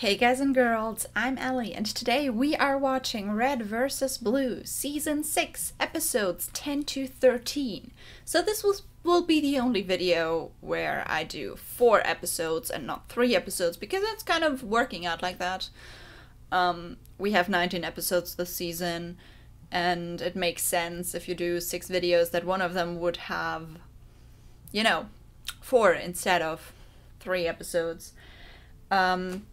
Hey guys and girls, I'm Allie, and today we are watching Red vs. Blue, Season 6, Episodes 10 to 13. So this will, will be the only video where I do 4 episodes and not 3 episodes, because it's kind of working out like that. Um, we have 19 episodes this season, and it makes sense if you do 6 videos that one of them would have, you know, 4 instead of 3 episodes. Um,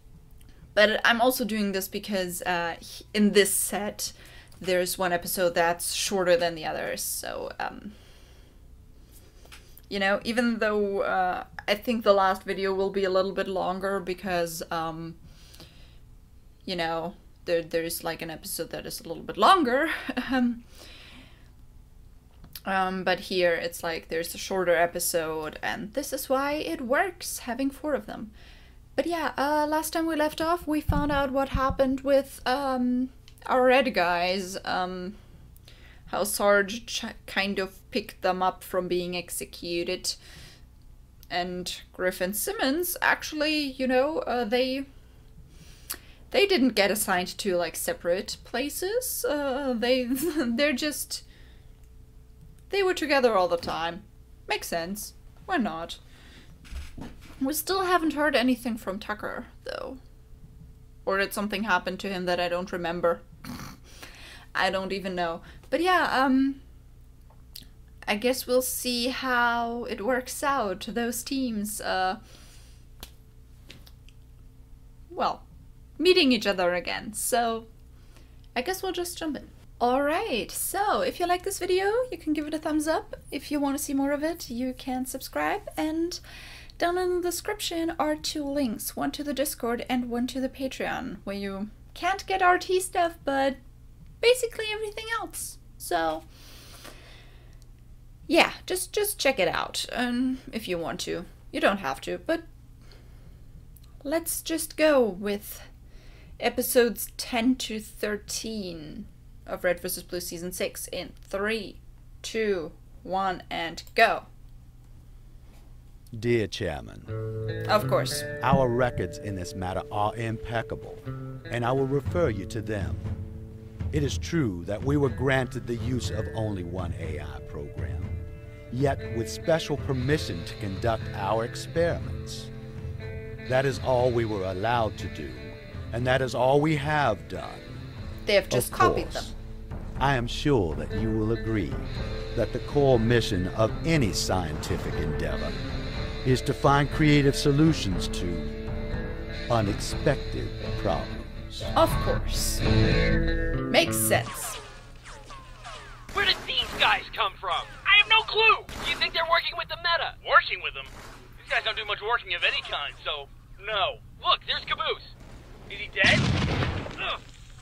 but I'm also doing this because uh, in this set, there's one episode that's shorter than the others. So, um, you know, even though uh, I think the last video will be a little bit longer because, um, you know, there there's like an episode that is a little bit longer. Um, but here it's like there's a shorter episode, and this is why it works having four of them. But yeah, uh, last time we left off, we found out what happened with um, our red guys. Um, how Sarge kind of picked them up from being executed. And Grif and Simmons actually, you know, uh, they they didn't get assigned to like separate places. Uh, they they're just they were together all the time. Makes sense. Why not? We still haven't heard anything from Tucker, though. Or did something happen to him that I don't remember? I don't even know. But yeah, um... I guess we'll see how it works out, those teams, uh... Well, meeting each other again, so... I guess we'll just jump in. Alright, so if you like this video, you can give it a thumbs up. If you want to see more of it, you can subscribe, and down in the description are two links, one to the Discord and one to the Patreon, where you can't get RT stuff, but basically everything else. So yeah, just just check it out um, if you want to. You don't have to, but let's just go with episodes 10 to 13 of Red vs. Blue Season 6 in 3, 2, 1, and go. Dear Chairman, Of course. our records in this matter are impeccable, and I will refer you to them. It is true that we were granted the use of only one AI program, yet with special permission to conduct our experiments. That is all we were allowed to do, and that is all we have done. They have just Of copied them. course, I am sure that you will agree that the core mission of any scientific endeavor is to find creative solutions to unexpected problems. Of course. Makes sense. Where did these guys come from? I have no clue! Do you think they're working with the meta? Working with them? These guys don't do much working of any kind, so no. Look, there's Caboose. Is he dead? Ugh.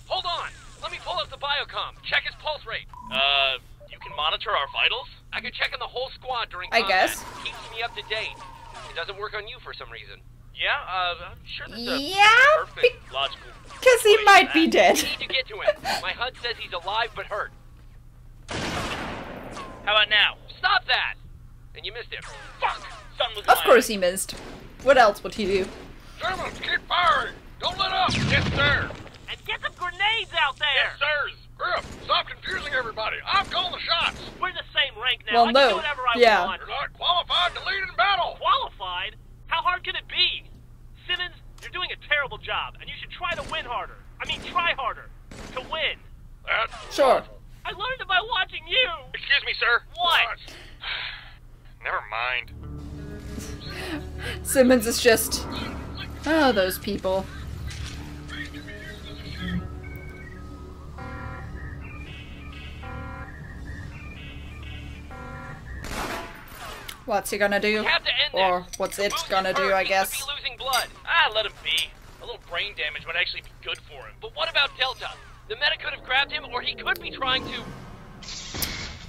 Hold on. Let me pull up the biocom. Check his pulse rate. Uh, you can monitor our vitals? I can check on the whole squad during I combat. guess. Keeps me up to date. It doesn't work on you for some reason. Yeah, uh, I'm sure that's a Yeah, perfect logical. Because he might be that. dead. Need to get to him. My HUD says he's alive but hurt. How about now? Stop that! And you missed him. Fuck! Sun was Of course he missed. What else would he do? Germans, keep firing! Don't let up! Yes, sir! And get some grenades out there! Yes, sirs! Grif, stop confusing everybody! I'm calling the shots! We're the same rank now. Well, I can no. do whatever I Yeah. want. You're not qualified to lead in battle! Qualified? How it be? Simmons, you're doing a terrible job, and you should try to win harder. I mean, try harder. To win. That's Sure. I learned it by watching you! Excuse me, sir. What? Never mind. Simmons is just. Oh, those people. What's he gonna do? We have to end Or what's it gonna do. I guess? Be losing blood. Ah, let him be. A little brain damage might actually be good for him. But what about Delta? The meta could have grabbed him, or he could be trying to.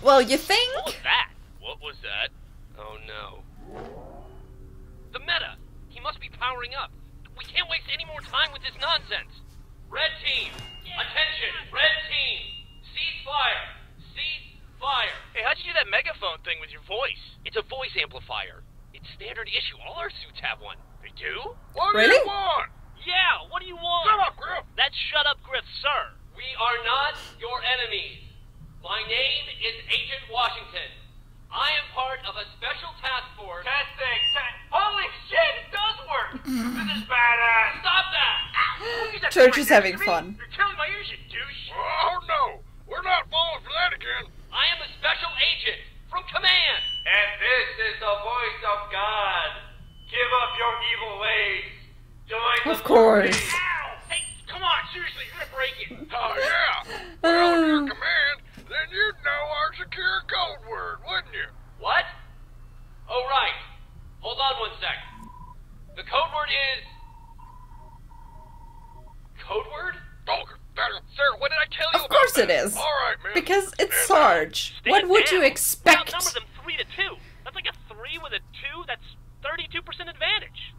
Well, you think? What was that? What was that? Oh no. The meta. He must be powering up. We can't waste any more time with this nonsense. Red team, attention. Red team, cease fire. Fire! Hey, how'd you do that megaphone thing with your voice? It's a voice amplifier. It's standard issue. All our suits have one. They do? What really? do you want? Yeah, what do you want? Shut up, Grif! That's shut up, Grif, sir. We are not your enemies. My name is Agent Washington. I am part of a special task force. Testing, test. Holy shit, it does work! this is badass! Stop that! Church is having fun. You're killing my ears, you douche! Oh, no! We're not falling for that again! I am a special agent from command. And this is the voice of God. Give up your evil ways. Join Of course. Ow! Hey, come on, seriously, you're gonna break it. Oh, yeah. Well, if Uh. you're command, then you'd know our secure code word, wouldn't you? What? Oh, right. Hold on one sec. The code word is. Code word? Oh, that, sir, what did I tell you Of about course that? it is. All right, man. Because it's Stand. Sarge. What would you expect? Outnumber them three to two. That's like a three with a two. That's thirty-two percent advantage.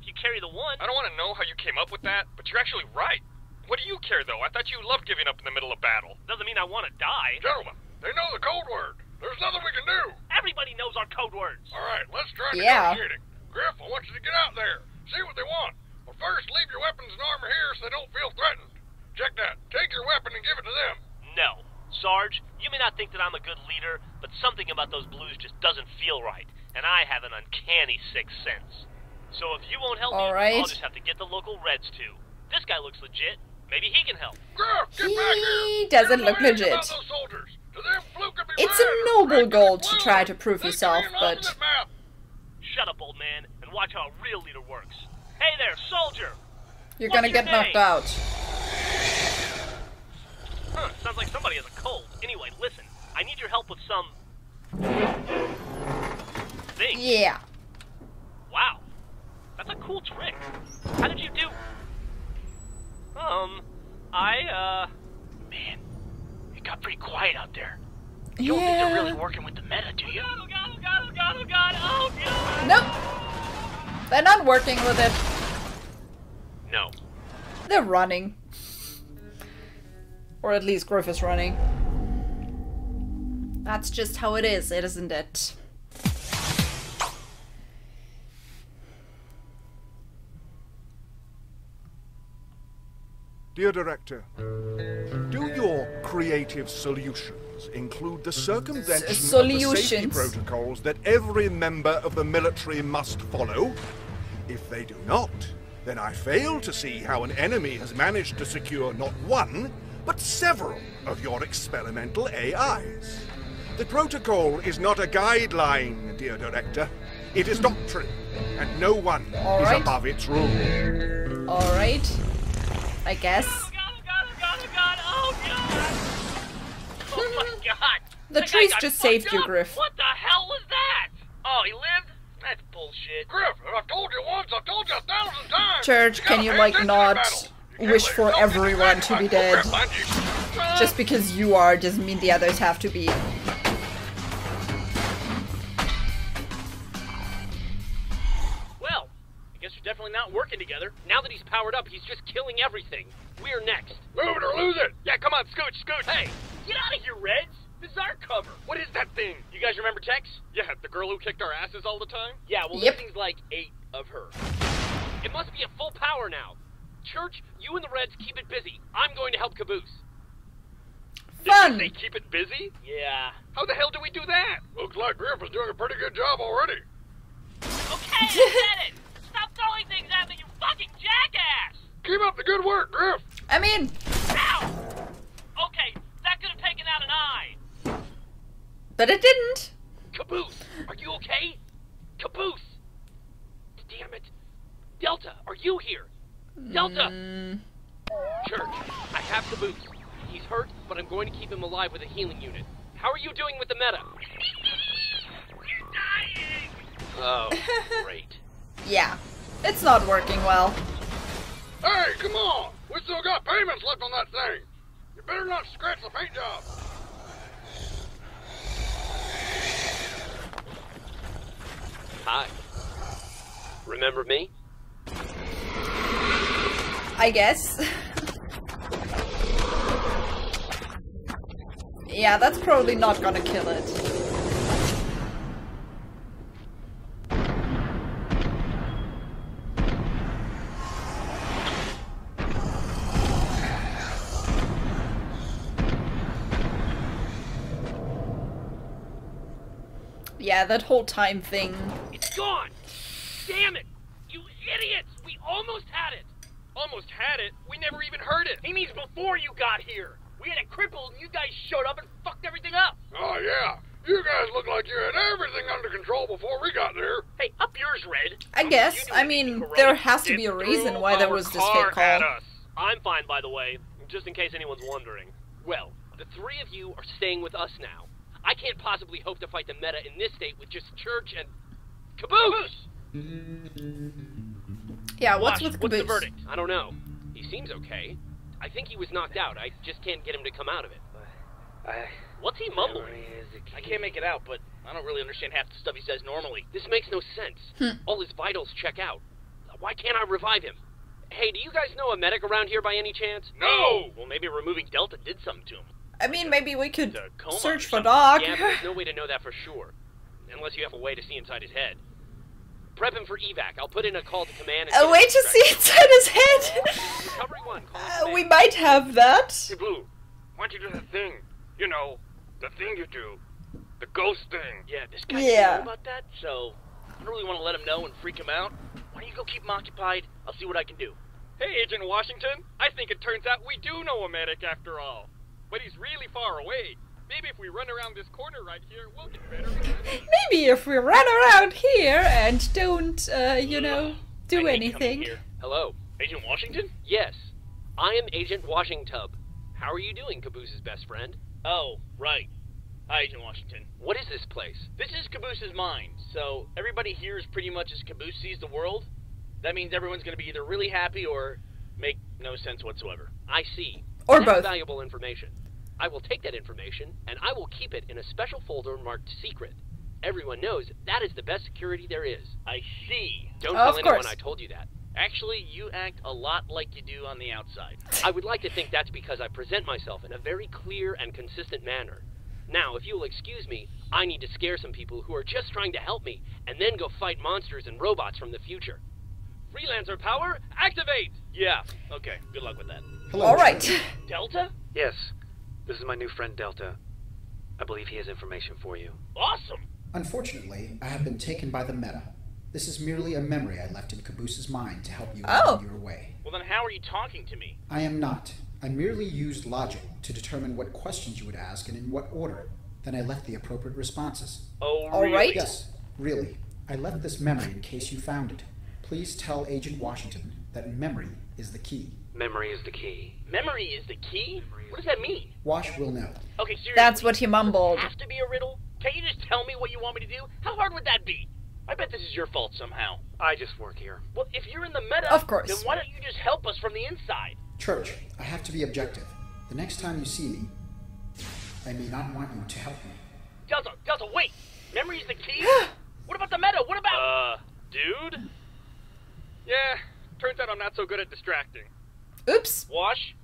If you carry the one. I don't want to know how you came up with that, but you're actually right. What do you care, though? I thought you loved giving up in the middle of battle. Doesn't mean I want to die. Gentlemen, they know the code word. There's nothing we can do. Everybody knows our code words. All right, let's try Yeah. negotiating. Grif, I want you to get out there. See what they want. But first, leave your weapons and armor here so they don't feel threatened. Check that. Take your weapon and give it to them. No. Sarge, you may not think that I'm a good leader, but something about those blues just doesn't feel right, and I have an uncanny sixth sense. So if you won't help All me, right. I'll just have to get the local Reds too. This guy looks legit. Maybe he can help. Grif, get back here. He doesn't look legit. those soldiers. To them, blue could be It's a noble red could be goal to try to prove yourself, but- Shut up, old man, and watch how a real leader works. Hey there, soldier! You're What's gonna your get knocked out. Huh, sounds like somebody has a cold. Anyway, listen, I need your help with some... thing. Yeah. Wow. That's a cool trick. How did you do... Um, I, uh... Man, it got pretty quiet out there. You don't think they're really working with the meta, do you? Oh god, oh god, oh god, oh god, oh god! Nope. They're not working with it. No. They're running. Or at least Grif is running. That's just how it is, isn't it? Dear Director, do your creative solutions include the circumvention S- of the safety protocols that every member of the military must follow? If they do not, then I fail to see how an enemy has managed to secure not one, but several of your experimental AIs. The protocol is not a guideline, dear Director. It is doctrine, and no one All is right. above its rule. Alright. I guess. The That trees just fucked saved you. Grif. What the hell was that? Oh, he lived? That's bullshit. Grif, I've told you once, I've told you a thousand times. Church, gotta can you like not battle. Can't wish for everyone to be dead? Grif behind you. Just because you are doesn't mean the others have to be. Well, I guess we're definitely not working together. Now that he's powered up, he's just killing everything. We're next. Move it or lose it. Yeah, come on, scooch, scooch. Hey, get out of here, Reds! This is our cover. What is that thing? You guys remember Tex? Yeah, the girl who kicked our asses all the time? Yeah, well, Yep. this thing's like eight of her. It must be at full power now. Church, you and the Reds keep it busy. I'm going to help Caboose. Fun! They keep it busy? Yeah. How the hell do we do that? Looks like Grif is doing a pretty good job already. Okay, I said it! Stop throwing things at me, you fucking jackass! Keep up the good work, Grif. I mean, Ow! Okay, that could have taken out an eye. but it didn't. Caboose, are you okay? Caboose! Damn it. Delta, are you here? Delta! Mm, Church, I have Caboose. He's hurt, but I'm going to keep him alive with a healing unit. How are you doing with the meta? You're dying! Oh, great. yeah. It's not working well. Hey, come on. We still got payments left on that thing. You better not scratch the paint job. Hi. Remember me? I guess. yeah, that's probably not gonna kill it. Yeah, that whole time thing. It's gone! Damn it! You idiots! We almost had it! Almost almost had it. We never even heard it. He means before you got here. We had it crippled and you guys showed up and fucked everything up. Oh, yeah. You guys look like you had everything under control before we got there. Hey, up yours, Red. I guess. I mean, there has to be a reason why there was this fake call. I'm fine, by the way, just in case anyone's wondering. Well, the three of you are staying with us now. I can't possibly hope to fight the meta in this state with just Church and Caboose. Yeah, what's Wash, with what's the verdict? I don't know. He seems okay. I think he was knocked out. I just can't get him to come out of it. What's he mumbling? I can't make it out, but I don't really understand half the stuff he says normally. This makes no sense. Hmm. All his vitals check out. Why can't I revive him? Hey, do you guys know a medic around here by any chance? No! Well, maybe removing Delta did something to him. I mean, maybe we could He's a coma search for something. Doc. Yeah, but there's no way to know that for sure. Unless you have a way to see inside his head. Prep him for evac. I'll put in a call to command and A get way to see extracted. inside his head. Recovery one, call Uh, we might have that. Hey, Blue, why don't you do the thing? You know, the thing you do. The ghost thing. Yeah, this guy Yeah. know about that, so I don't really want to let him know and freak him out. Why don't you go keep him occupied? I'll see what I can do. Hey, Agent Washington. I think it turns out we do know a medic after all. But he's really far away. Maybe if we run around this corner right here, we'll get better. Maybe if we run around here and don't, uh, you know, do I anything. here. Hello, Agent Washington? Yes, I am Agent Washington. How are you doing, Caboose's best friend? Oh, right. Hi, Agent Washington. What is this place? This is Caboose's mind, so everybody here is pretty much as Caboose sees the world. That means everyone's going to be either really happy or make no sense whatsoever. I see. Or That's both. valuable information. I will take that information and I will keep it in a special folder marked secret. Everyone knows that is the best security there is. I see. Don't Of tell anyone course. I told you that. Actually, you act a lot like you do on the outside. I would like to think that's because I present myself in a very clear and consistent manner. Now, if you'll excuse me, I need to scare some people who are just trying to help me and then go fight monsters and robots from the future. Freelancer power, activate! Yeah, okay, good luck with that. Hello. All right. Delta? Yes, this is my new friend Delta. I believe he has information for you. Awesome! Unfortunately, I have been taken by the meta. This is merely a memory I left in Caboose's mind to help you Oh. on your way. Well, then how are you talking to me? I am not. I merely used logic to determine what questions you would ask and in what order. Then I left the appropriate responses. Oh, All really? right. Yes, really. I left this memory in case you found it. Please tell Agent Washington that memory is the key. Memory is the key. Memory is the key? What does that mean? Wash will know. Okay, seriously. That's what he mumbled. Have to be a riddle? Can't you just tell me what you want me to do? How hard would that be? I bet this is your fault somehow. I just work here. Well, if you're in the meta, Of course. then why don't you just help us from the inside? Church, I have to be objective. The next time you see me, I may not want you to help me. Delta, Delta, wait! Memory is the key? what about the meta? What about. Uh, dude? Yeah, turns out I'm not so good at distracting. Oops. Wash,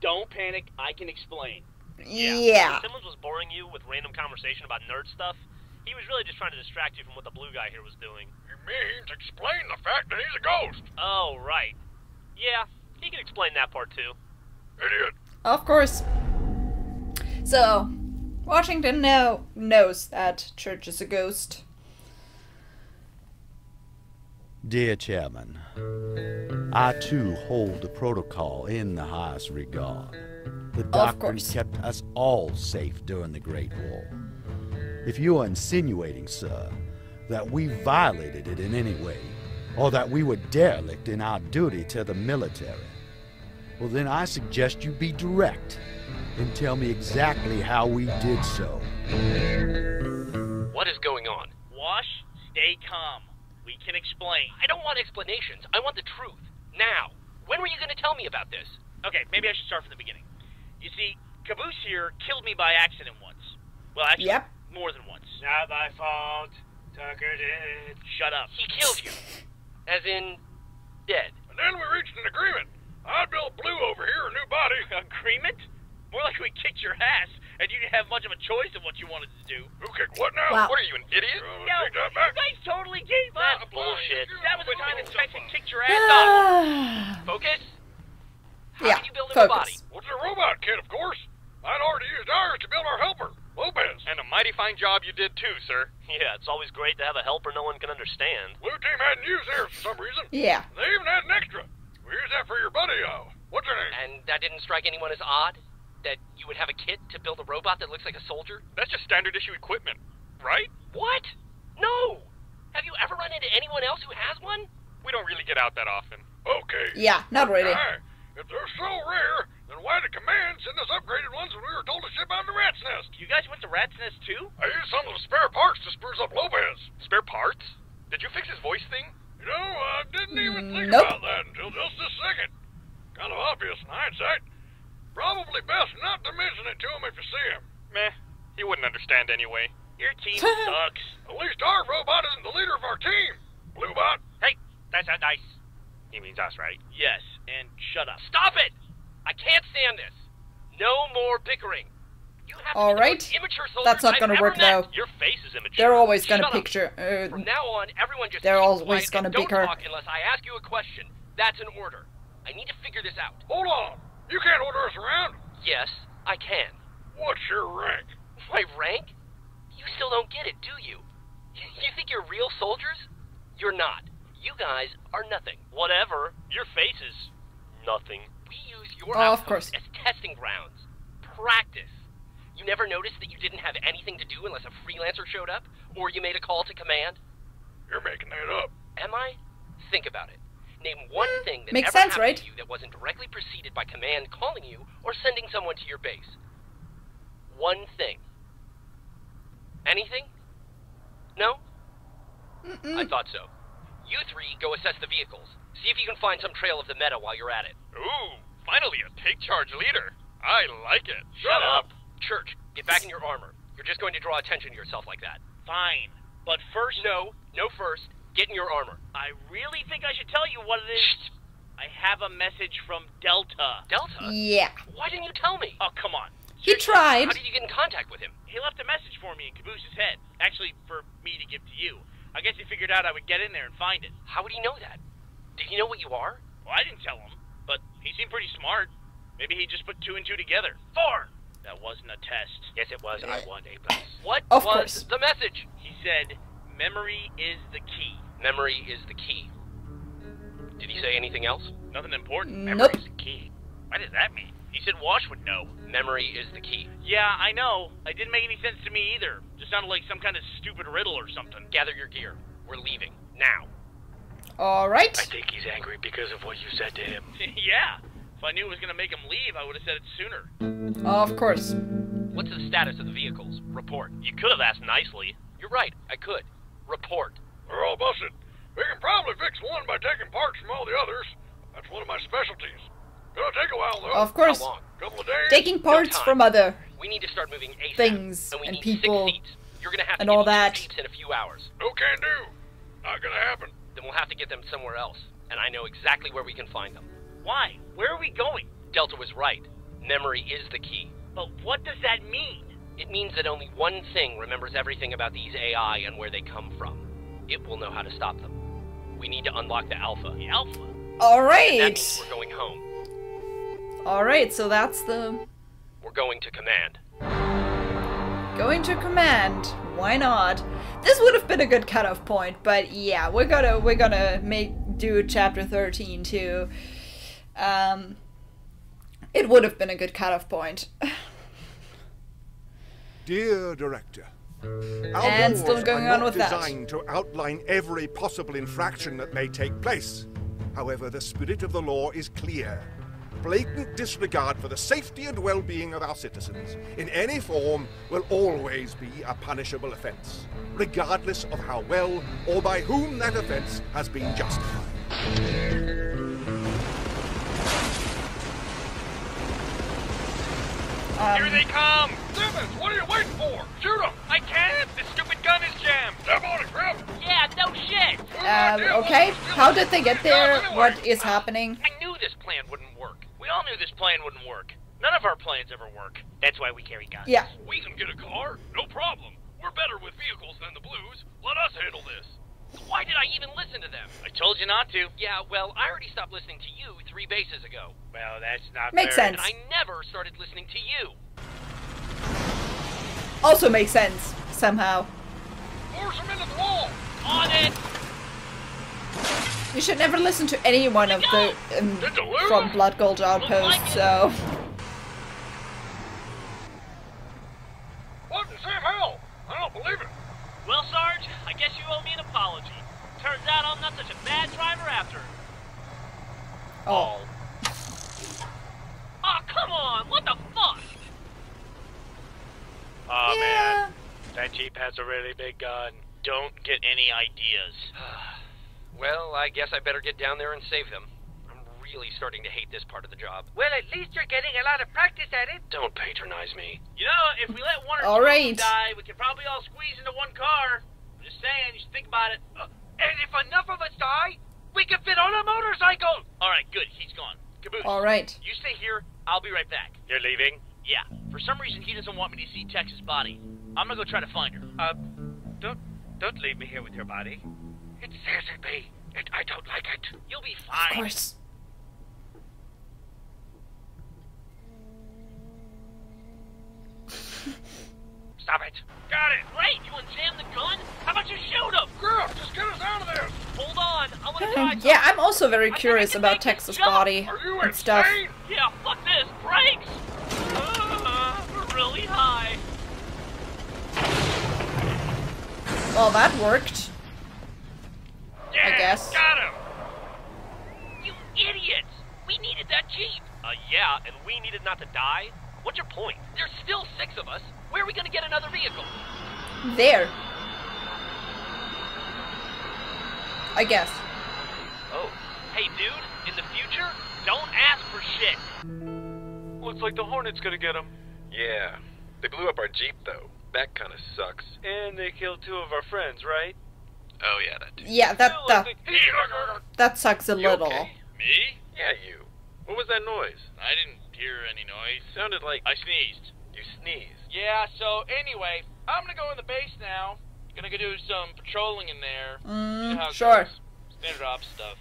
don't panic. I can explain. Yeah. If Simmons was boring you with random conversation about nerd stuff, he was really just trying to distract you from what the blue guy here was doing. He means explain the fact that he's a ghost. Oh, right. Yeah, he can explain that part too. Idiot. Of course. So, Washington now knows that Church is a ghost. Dear Chairman, I too hold the protocol in the highest regard. The doctrine kept us all safe during the Great War. If you are insinuating, sir, that we violated it in any way, or that we were derelict in our duty to the military, well, then I suggest you be direct and tell me exactly how we did so. What is going on? Wash, stay calm. We can explain. I don't want explanations. I want the truth. Now. When were you going to tell me about this? Okay, maybe I should start from the beginning. You see, Caboose here killed me by accident once. Well, actually, Yep. more than once. Not my fault. Tucker did. Shut up. He killed you. As in, dead. And then we reached an agreement. I built Blue over here a new body. Agreement? More like we kicked your ass, and you didn't have much of a choice in what you wanted to do. Who kicked what now? Wow. What are you, an idiot? No, take that you back. guys totally gave up. Bullshit. bullshit. That was the time that Tyson kicked your ass off. Focus. How yeah. did you build him a body? Focus. What's a robot kid, of course. I'd already used ours to build our helper, Lopez. And a mighty fine job you did too, sir. Yeah, it's always great to have a helper no one can understand. Blue team hadn't used theirs for some reason. Yeah. They even had an extra. We used that for your buddy. Leo. What's your name? And that didn't strike anyone as odd? That you would have a kit to build a robot that looks like a soldier? That's just standard issue equipment, right? What? No! Have you ever run into anyone else who has one? We don't really get out that often. Okay. Yeah, not really. Hey, if they're so rare, then why did Command send us upgraded ones when we were told to ship out to Rat's Nest? You guys went to Rat's Nest too? I used some of the spare parts to spruce up Lopez. Spare parts? Did you fix his voice thing? You know, I didn't even think mm, Nope. about that until just this second. Kind of obvious in hindsight. Probably best not to mention it to him if you see him. Meh. He wouldn't understand anyway. Your team sucks. At least our robot isn't the leader of our team. Bluebot. Hey, that's not nice. He means us, right? Yes, and shut up. Stop it! I can't stand this. No more bickering. You have All to right. immature soldier That's not I've gonna work met. though. Your face is immature. They're always gonna picture. Uh, From now on, everyone just They're always gonna and don't bicker. talk unless I ask you a question. That's an order. I need to figure this out. Hold on. You can't order us around. Yes, I can. What's your rank? My rank? You still don't get it, do you? You think you're real soldiers? You're not. You guys are nothing. Whatever. Your face is nothing. We use your Oh, of course. as testing grounds. Practice. You never noticed that you didn't have anything to do unless a freelancer showed up? Or you made a call to command? You're making that up. Am I? Think about it. Name one mm, thing that Makes ever sense, happened right? to you that wasn't directly preceded by command calling you or sending someone to your base. One thing. Anything? No? I thought so. You three go assess the vehicles. See if you can find some trail of the meta while you're at it. Ooh, finally a take charge leader. I like it. Shut up! Church, get back in your armor. You're just going to draw attention to yourself like that. Fine. But first, No, no first. Get in your armor. I really think I should tell you what it is. I have a message from Delta. Delta? yeah. Why didn't you tell me? Oh, come on. He tried. How did you get in contact with him? He left a message for me in Caboose's head. Actually, for me to give to you. I guess he figured out I would get in there and find it. How would he know that? Did he know what you are? Well, I didn't tell him, but he seemed pretty smart. Maybe he just put two and two together. Four! That wasn't a test. Yes, it was. I won A plus. What Of was course. the message? He said, memory is the key. Memory is the key. Did he say anything else? Nothing important. Nope. is the key. What does that mean? He said Wash would know. Memory is the key. Yeah, I know. It didn't make any sense to me either. Just sounded like some kind of stupid riddle or something. Gather your gear. We're leaving. Now. All right. I think he's angry because of what you said to him. yeah. If I knew it was gonna make him leave, I would have said it sooner. Of course. What's the status of the vehicles? Report. You could have asked nicely. You're right. I could. Report. They're all busted. We can probably fix one by taking parts from all the others. That's one of my specialties. Gonna take a while though. Of course. How long? Couple of days. Taking parts time. from other We need to start moving ASAP. Things and, we and need people six seats. You're gonna have and to all that. seats in a few hours. No can do. Not gonna happen. Then we'll have to get them somewhere else. And I know exactly where we can find them. Why? Where are we going? Delta was right. Memory is the key. But what does that mean? It means that only one thing remembers everything about these AI and where they come from. It will know how to stop them. We need to unlock the Alpha. The Alpha. All right. That means we're going home. All right. So that's the We're going to command. going to command. Why not? This would have been a good cutoff point, but yeah, we're gonna we're gonna make do chapter thirteen too. Um, it would have been a good cutoff point. Dear Director, our And still going on with that. designed to outline every possible infraction that may take place. However, the spirit of the law is clear. Blatant disregard for the safety and well-being of our citizens in any form will always be a punishable offense, regardless of how well or by whom that offense has been justified. Here they come! Simmons, what are you waiting for? Shoot them! I can't! This stupid gun is jammed! Step on it, Grab! Yeah, no shit! Um, okay. How did they get there? What is happening? I knew this plan wouldn't work. We all knew this plan wouldn't work. None of our plans ever work. That's why we carry guns. Yeah. We can get a car, no problem. We're better with vehicles than the Blues. Let us handle this. Why did I even listen to them? I told you not to. Yeah, well, I already stopped listening to you three bases ago. Well, that's not Makes fair. sense. And I never started listening to you. Also makes sense somehow. Force him into the wall! On it! You should never listen to any one of the um, from Blood Gulch Outpost. So What in Sam hell? I don't believe it. Well, Sarge, I guess you owe me an apology. Turns out I'm not such a bad driver after oh, Oh, come on! What the fuck? Oh yeah. man, that Jeep has a really big gun. Don't get any ideas. Well, I guess I better get down there and save them. I'm really starting to hate this part of the job. Well, at least you're getting a lot of practice at it. Don't patronize me. You know, if we let one or All two right. die, we could probably all squeeze into one car. I'm just saying, you should think about it. Uh, and if enough of us die, we can fit on a motorcycle. All right, good. He's gone. Caboose. all right. You stay here. I'll be right back. You're leaving? Yeah. For some reason, he doesn't want me to see Tex's body. I'm gonna go try to find her. Uh, don't don't leave me here with your body. It scares me, and I don't like it. You'll be fine. Of fine. course. Stop it. Got it. Great. You want to the gun? How about you shoot him? Girl, just get us out of this. Hold on. I want to try yeah, I'm also very I curious about make Tex's jump. body Are you and stuff. Yeah, fuck this. Brakes. Uh, we're really high. Well, that worked. Yeah, I guess. Got him. You idiots. We needed that jeep. Uh, yeah, and we needed not to die? What's your point? There's still six of us. Where are we gonna get another vehicle? There. I guess. Oh, hey dude, in the future, don't ask for shit. Looks like the Hornet's gonna get him. Yeah. They blew up our Jeep, though. That kind of sucks. And they killed two of our friends, right? Oh, yeah, that too. Yeah, that Still, that that sucks a You little. okay? Me? Yeah, you. What was that noise? I didn't hear any noise. sounded like I sneezed. You sneezed. Yeah. So anyway, I'm gonna go in the base now. Gonna go do some patrolling in there. You know Mm, it sure. goes. Standard ops stuff.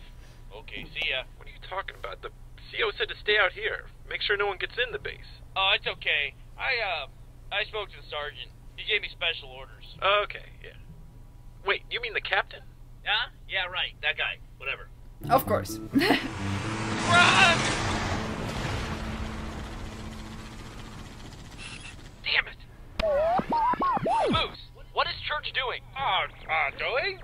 Okay. See ya. What are you talking about? The CO said to stay out here. Make sure no one gets in the base. Oh, it's okay. I uh, I spoke to the sergeant. He gave me special orders. Okay, yeah. Wait, you mean the captain? Huh? Yeah, right. That guy. Whatever. Of course. Run! Damn it! Moose, what is Church doing? Uh, uh, doing?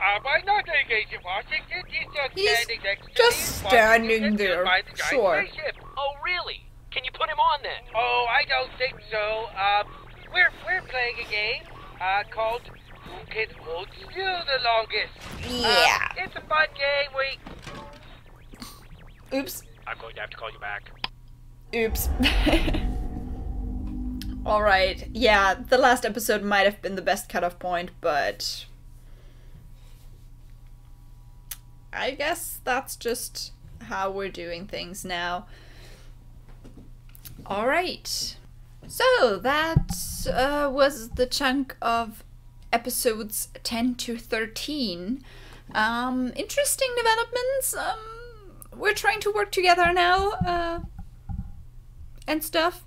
Uh, by not engaging Washington, he's just He's standing next to just me, standing there, by the sure. spaceship. Oh, really? Can you put him on then? Oh, I don't think so. Um, we're we're playing a game uh, called Who Can Hold Still the Longest. Yeah. Uh, it's a fun game. We Oops. I'm going to have to call you back. Oops. Alright. Yeah, the last episode might have been the best cutoff point, but. I guess that's just how we're doing things now. Alright. So, that uh, was the chunk of episodes 10 to 13. Um, interesting developments. Um, we're trying to work together now uh, and stuff.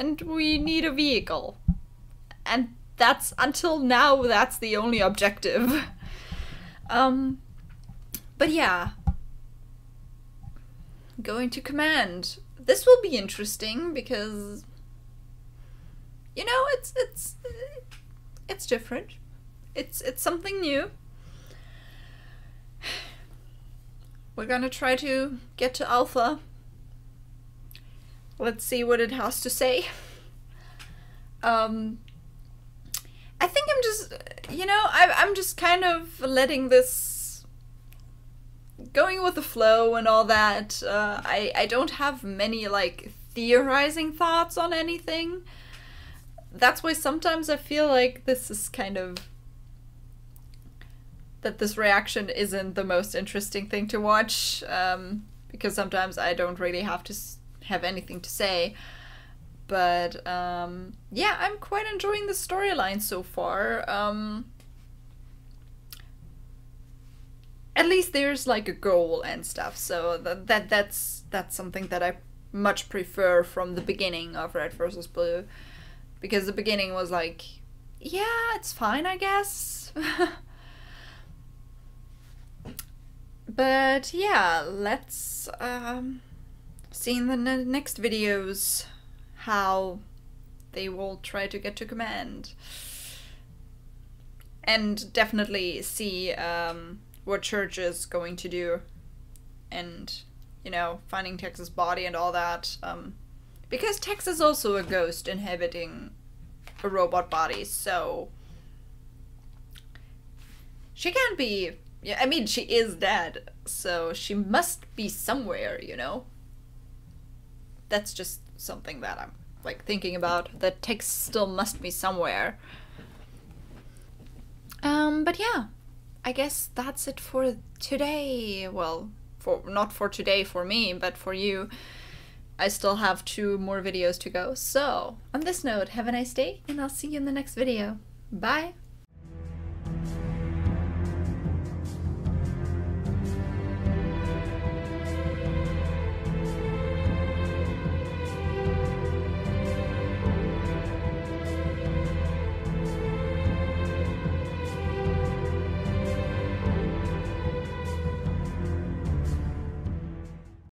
And we need a vehicle. And that's until now, that's the only objective. um, but yeah. Going to command. This will be interesting because you know, it's it's it's different. It's it's something new. We're gonna try to get to Alpha. Let's see what it has to say. Um, I think I'm just, you know, I, I'm just kind of letting this going with the flow and all that. Uh, I I don't have many like theorizing thoughts on anything. That's why sometimes I feel like this is kind of that this reaction isn't the most interesting thing to watch um, because sometimes I don't really have to have anything to say. But um, yeah, I'm quite enjoying the storyline so far. Um, at least there's like a goal and stuff, so that, that that's that's something that I much prefer from the beginning of Red versus Blue, because the beginning was like, yeah, it's fine, I guess. but yeah, let's um, see in the ne- next videos how they will try to get to command. And definitely see um, what Church is going to do. And, you know, finding Tex's body and all that. Um, because Tex is also a ghost inhabiting a robot body, so. She can't be. I mean, she is dead, so she must be somewhere, you know? That's just something that I'm like thinking about. The Tex still must be somewhere. Um, but yeah, I guess that's it for today. Well, for not for today for me, but for you. I still have two more videos to go. So, on this note, have a nice day, and I'll see you in the next video. Bye!